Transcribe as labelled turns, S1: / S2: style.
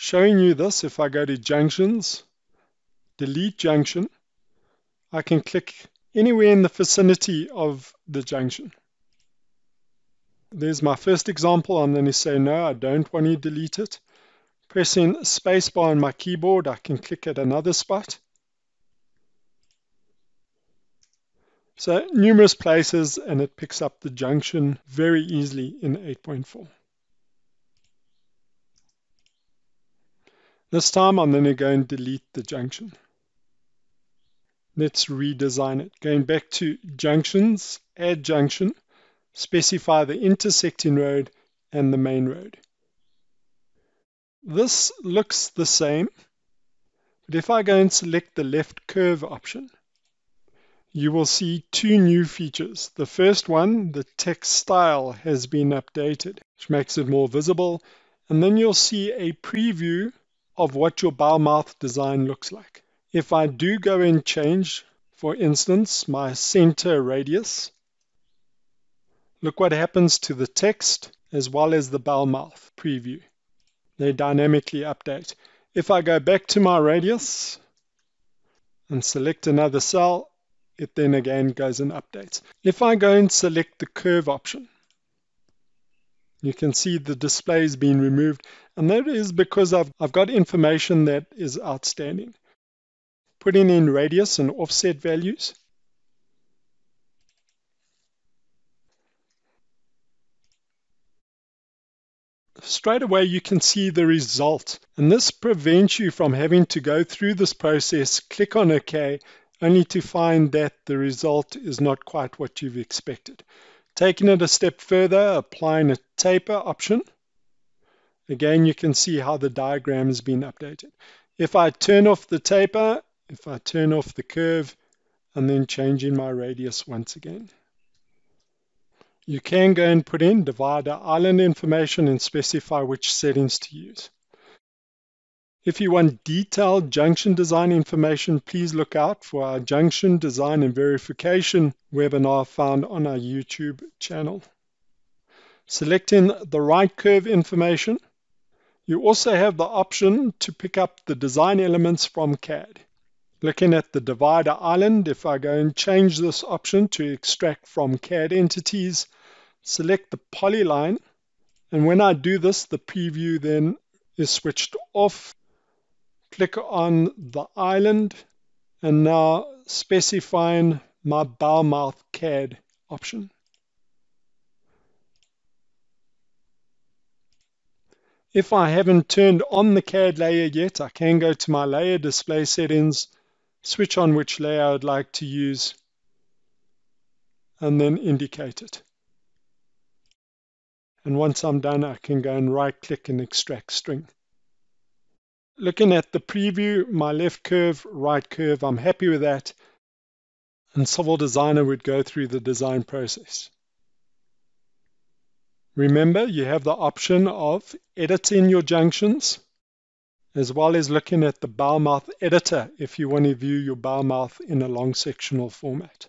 S1: Showing you this, if I go to junctions, delete junction, I can click anywhere in the vicinity of the junction. There's my first example. I'm going to say no, I don't want to delete it. Pressing spacebar on my keyboard, I can click at another spot. So numerous places and it picks up the junction very easily in 8.4. This time I'm going to go and delete the junction. Let's redesign it. Going back to junctions, add junction, specify the intersecting road and the main road. This looks the same, but if I go and select the left curve option, you will see two new features. The first one, the text style has been updated, which makes it more visible. And then you'll see a preview of what your bell mouth design looks like. If I do go and change, for instance, my center radius, look what happens to the text as well as the bell mouth preview. They dynamically update. If I go back to my radius and select another cell, it then again goes and updates. If I go and select the curve option, you can see the display is being removed and that is because I've, I've got information that is outstanding. Putting in radius and offset values. Straight away you can see the result and this prevents you from having to go through this process, click on OK only to find that the result is not quite what you've expected. Taking it a step further, applying a taper option, again you can see how the diagram has been updated. If I turn off the taper, if I turn off the curve, and then changing my radius once again. You can go and put in divider island information and specify which settings to use. If you want detailed junction design information, please look out for our junction design and verification webinar found on our YouTube channel. Selecting the right curve information, you also have the option to pick up the design elements from CAD. Looking at the divider island, if I go and change this option to extract from CAD entities, select the polyline, and when I do this, the preview then is switched off click on the island and now specifying my bell mouth CAD option. If I haven't turned on the CAD layer yet, I can go to my layer display settings, switch on which layer I would like to use, and then indicate it. And once I'm done, I can go and right click and extract string. Looking at the preview, my left curve, right curve, I'm happy with that. And Civil Designer would go through the design process. Remember, you have the option of editing your junctions, as well as looking at the bell mouth editor if you want to view your bell mouth in a long sectional format.